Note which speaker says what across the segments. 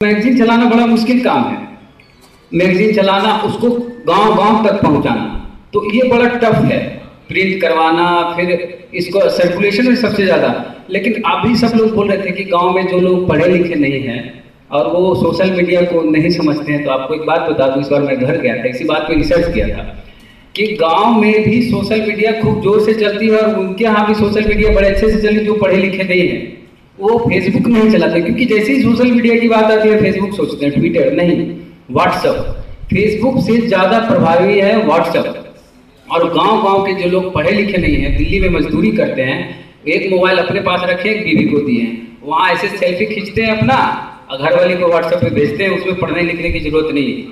Speaker 1: Magazine चलाना बड़ा मुश्किल काम है। मैगजीन चलाना, उसको गाँव गाँव तक पहुंचाना। तो ये बड़ा टफ है। प्रिंट करवाना, फिर इसको सर्कुलेशन में सबसे ज़्यादा। लेकिन अभी सब लोग बोल रहे थे कि गाँव में जो लोग पढ़े लिखे नहीं हैं और वो सोशल मीडिया को नहीं समझते हैं तो आपको एक बात बता दूँ, इस बार मैं घर गया था, इसी बात पे रिसर्च किया था कि गाँव में भी सोशल मीडिया खूब ज़ोर से चलती है और उनके यहाँ भी सोशल मीडिया बड़े अच्छे से चली, जो पढ़े लिखे नहीं हैं। वो फेसबुक नहीं चलाते, क्योंकि जैसे ही सोशल मीडिया की बात आती है फेसबुक सोचते हैं ट्विटर नहीं व्हाट्सअप फेसबुक से ज़्यादा प्रभावी है व्हाट्सअप और गाँव गाँव के जो लोग पढ़े लिखे नहीं हैं, दिल्ली में मजदूरी करते हैं, एक मोबाइल अपने पास रखे, एक बीवी को दिए। हैं वहाँ ऐसे सेल्फी खींचते हैं अपना, और घर वाले को व्हाट्सएप पे भेजते हैं, उसमें पढ़ने लिखने की ज़रूरत नहीं। है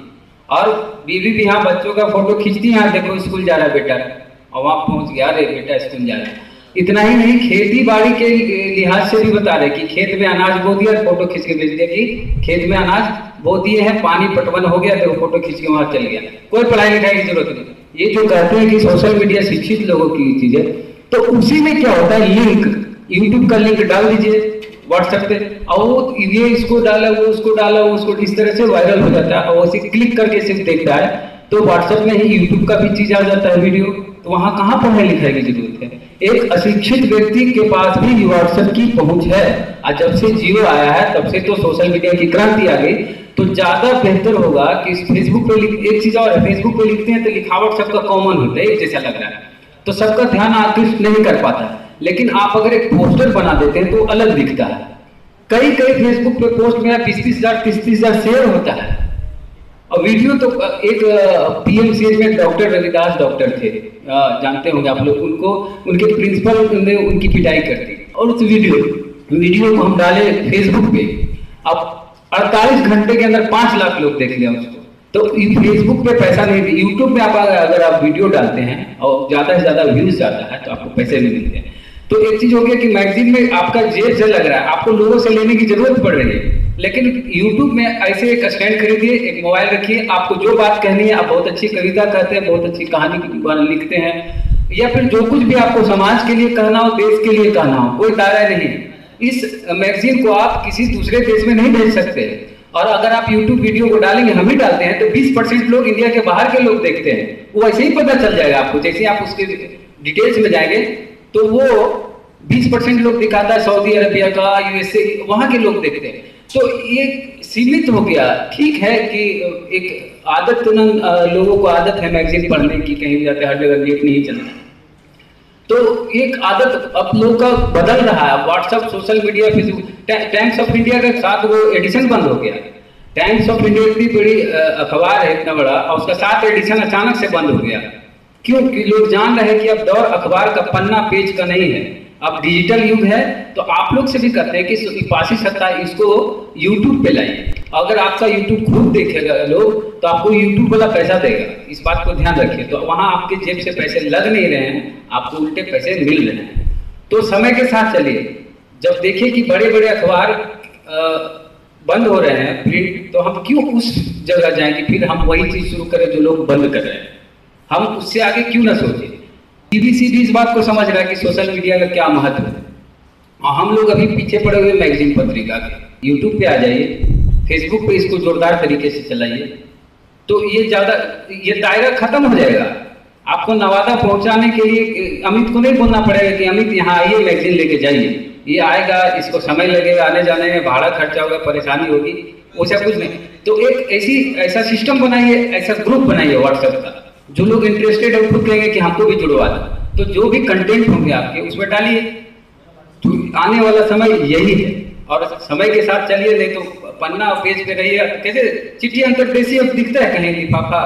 Speaker 1: और बीवी भी यहाँ बच्चों का फ़ोटो खींचती है, देखो, स्कूल जा रहा है बेटा। और वहाँ पहुँच गया, अरे, बेटा, स्कूल जा रहा है। इतना ही नहीं, खेती बाड़ी के लिहाज से भी बता रहे कि खेत में अनाज बो दिया, फ़ोटो खींच के भेज दिया कि खेत में अनाज बो दिए हैं, पानी पटवन हो गया तो फ़ोटो खींच के वहाँ चल गया। कोई पढ़ाई लिखाई की ज़रूरत नहीं। ये जो कहते हैं कि सोशल मीडिया शिक्षित लोगों की चीज़ है तो उसी में क्या होता है लिंक यूट्यूब का लिंक डाल दीजिए व्हाट्सएप पे, और वो ये इसको डाला, वो उसको डाला, वो उसको इस तरह से वायरल हो जाता है, और वैसे क्लिक करके सिर्फ़ देखता है तो व्हाट्सएप में ही यूट्यूब का भी चीज़ आ जाता है वीडियो वहाँ कहाँ पढ़ाई लिखाई की ज़रूरत है? एक अशिक्षित व्यक्ति के पास भी व्हाट्सएप की पहुँच है। और जब से जियो आया है, तब से तो सोशल मीडिया की क्रांति आ गई। तो ज़्यादा बेहतर होगा कि फेसबुक पे एक चीज़ और फेसबुक पे लिखते हैं तो लिखावट सबका कॉमन होता है, एक जैसा लग रहा है। तो सबका ध्यान आकृष्ट नहीं कर पाता। लेकिन आप अगर एक पोस्टर बना देते हैं तो अलग दिखता है। कई कई फेसबुक पे पोस्ट में बीस बीस हज़ार तीस तीस हज़ार शेयर होता है। वीडियो तो एक पीएमसीएच में डॉक्टर रविदास डॉक्टर थे। जानते होंगे आप लोग उनको। उनके प्रिंसिपल ने उनकी पिटाई कर दी। और उस वीडियो वीडियो को हम डाले फेसबुक पे। अब 48 घंटे के अंदर पाँच लाख लोग देख लिया उसको। तो फेसबुक पे पैसा नहीं यूट्यूब में आप अगर आप वीडियो डालते हैं और ज़्यादा से ज़्यादा व्यूज़ जाता है तो आपको पैसे नहीं मिलते। तो एक चीज़ हो गया कि मैगजीन में आपका जेब से लग रहा है। आपको लोगों से लेने की ज़रूरत पड़ रही है। लेकिन YouTube में ऐसे एक स्टैंड खरीदिए, एक मोबाइल रखिए। आपको जो बात कहनी है, आप बहुत अच्छी कविता कहते हैं, बहुत अच्छी कहानी लिखते हैं। या फिर जो कुछ भी आपको समाज के लिए कहना हो, देश के लिए कहना हो, कोई दायरा नहीं। इस मैगजीन को आप किसी दूसरे देश में नहीं भेज सकते। और अगर आप YouTube वीडियो को डालेंगे, हम ही डालते हैं तो 20 परसेंट लोग इंडिया के बाहर के लोग देखते हैं। वो ऐसे ही पता चल जाएगा आपको, जैसे आप उसके डिटेल्स में जाएँगे तो वो 20 परसेंट लोग दिखाता है, सऊदी अरबिया का यूएसए वहाँ के लोग देखते हैं। तो ये सीमित हो गया। ठीक है कि एक आदत तो ना लोगों को आदत है मैगजीन पढ़ने की, कहीं भी जाते हर जगह गेट नहीं चलता। तो एक आदत अब लोगों का बदल रहा है। WhatsApp social media Facebook Times of India के साथ वो एडिशन बंद हो गया। टाइम्स ऑफ़ इंडिया इतनी बड़ी अखबार है इतना बड़ा, और उसका सात एडिशन अचानक से बंद हो गया। क्योंकि लोग जान रहे हैं कि अब दौर अखबार का पन्ना पेज का नहीं है। अब डिजिटल युग है तो आप लोग से भी करते हैं कि पासी सत्ता इसको यूट्यूब पे लाइए। अगर आपका यूट्यूब खुद देखेगा लोग तो आपको यूट्यूब वाला पैसा देगा। इस बात को ध्यान रखिए। तो वहाँ आपके जेब से पैसे लग नहीं रहे हैं, आपको उल्टे पैसे मिल रहे हैं। तो समय के साथ चलिए। जब देखिए कि बड़े बड़े अखबार बंद हो रहे हैं प्रिंट तो हम क्यों उस जगह जाएँ कि फिर हम वही चीज़ शुरू करें जो लोग बंद कर रहे हैं? हम उससे आगे क्यों ना सोचें? बीबीसी भी इस बात को समझ रहा है कि सोशल मीडिया का क्या महत्व है। और हम लोग अभी पीछे पड़े हुए मैगजीन पत्रिका के। यूट्यूब पे आ जाइए फेसबुक पे इसको जोरदार तरीके से चलाइए। तो ये ज़्यादा, ये दायरा खत्म हो जाएगा। आपको नवादा पहुँचाने के लिए, अमित को नहीं बोलना पड़ेगा कि अमित, यहाँ आइए मैगजीन लेके जाइए। ये आएगा, इसको समय लगेगा आने जाने में भाड़ा खर्चा होगा, परेशानी होगी वैसा कुछ नहीं। तो एक ऐसी, ऐसा सिस्टम बनाइए, ऐसा ग्रुप बनाइए व्हाट्सएप का। जो लोग इंटरेस्टेड है खुद कहेंगे कि हमको भी जुड़वा दो। तो जो भी कंटेंट होंगे आपके, उसमें डालिए। तो आने वाला समय यही है। और समय के साथ चलिए, नहीं तो पन्ना और पेज पे रहिए। कैसे? चिट्ठी अंतरदेशीय दिखता है कहीं लिफाफा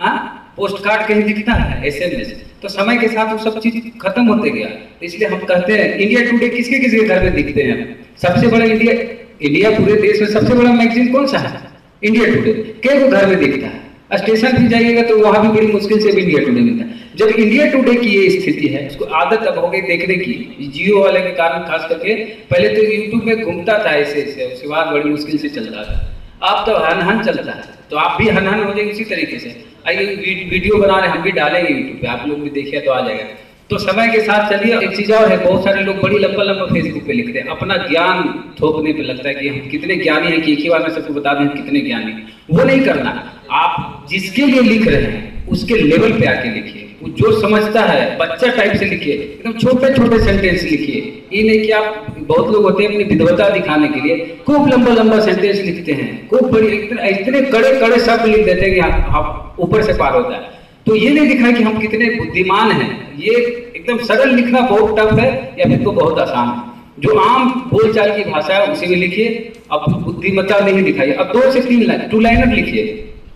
Speaker 1: हाँ? पोस्ट कार्ड कहीं दिखता है एस एम एस तो समय के साथ वो सब चीज़ खत्म होते गया। इसलिए हम कहते हैं इंडिया टुडे किसके किसके घर में दिखते हैं? सबसे बड़ा इंडिया इंडिया पूरे देश में सबसे बड़ा मैगजीन कौन सा है? इंडिया टुडे के घर में दिखता है? स्टेशन भी जाइएगा तो वहाँ भी बड़ी मुश्किल से भी इंडिया टुडे मिलता है। जब इंडिया टुडे की ये स्थिति है, उसको आदत अब हो गई देखने की। जियो वाले के कारण खास करके, पहले तो यूट्यूब में घूमता था ऐसे ऐसे, उसके बाद बड़ी मुश्किल से चलता था। अब तो हन हन चलता है। तो आप भी हन हन हो जाएँगे उसी तरीके से। आइए वीडियो बना रहे हम भी डालेंगे यूट्यूब पे। आप लोग भी देखिए तो आ जाएगा। तो समय के साथ चलिए, एक चीज़ और है, बहुत सारे लोग बड़ी लंबा लंबा फेसबुक पे लिखते हैं। अपना ज्ञान थोपने पे लगता है कि हम कितने ज्ञानी हैं कि एक ही बार में सबको बता दें कितने ज्ञानी वो नहीं करना। आप जिसके लिए लिख रहे हैं, उसके लेवल पे आके लिखिए। वो जो समझता है, बच्चा टाइप से लिखिए, एकदम छोटे छोटे सेंटेंस लिखिए। ये नहीं कि आप बहुत लोग होते हैं अपनी विद्वता दिखाने के लिए, खूब लंबा लंबा सेंटेंस लिखते हैं, खूब बड़ी, इतने कड़े कड़े शब्द लिख देते हैं कि आप ऊपर से पार होता है। तो ये नहीं दिखा कि हम कितने बुद्धिमान हैं। ये एकदम सरल लिखना बहुत टफ है, या फिर तो बहुत आसान है। जो आम बोलचाल की भाषा है, उसी में लिखिए। अब बुद्धिमत्ता नहीं दिखाइए अब दो से तीन लाइन टू लाइनर लिखिए।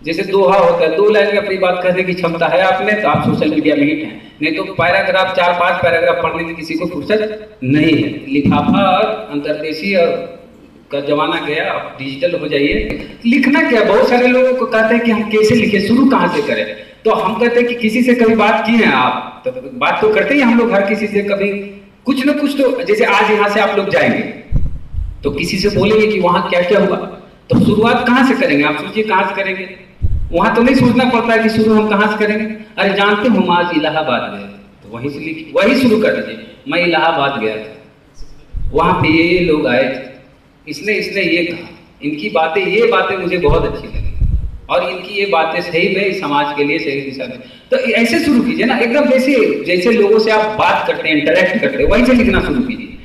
Speaker 1: जैसे दोहा होता है, दो लाइन में अपनी बात करने की क्षमता है, आप में तो आप सोशल मीडिया में हिट हैं। नहीं तो पैराग्राफ, चार पाँच पैराग्राफ पढ़ने की किसी को फुर्सत नहीं है। लिफाफा और और का जमाना गया, अब डिजिटल हो जाइए। लिखना क्या? बहुत सारे लोगों को कहते हैं कि हम कैसे लिखे, शुरू कहाँ से करें? तो हम कहते हैं कि किसी से कभी बात की है आप। तो बात तो करते ही हम लोग, हर किसी से कभी कुछ ना कुछ तो जैसे आज यहाँ से आप लोग जाएँगे तो किसी से बोलेंगे कि वहाँ क्या क्या हुआ? तो शुरुआत कहाँ से करेंगे? आप सोचिए कहाँ से करेंगे? वहाँ तो नहीं सोचना पड़ता है कि शुरू हम कहाँ से करेंगे। अरे जानते हो आज इलाहाबाद गए तो वहीं से लिखिए वही शुरू कर दीजिए मैं इलाहाबाद गया था। वहाँ पे ये लोग आए थे। इसने इसने ये कहा, इनकी बातें, ये बातें मुझे बहुत अच्छी लगी। और इनकी ये बातें सही में समाज के लिए सही दिशा में। तो ऐसे शुरू कीजिए ना, एकदम जैसे जैसे लोगों से आप बात करते हैं इंटरेक्ट करते हैं, वहीं से लिखना शुरू कीजिए।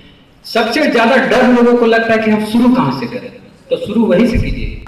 Speaker 1: सबसे ज़्यादा डर लोगों को लगता है कि हम शुरू कहाँ से करें। तो शुरू वहीं से कीजिए।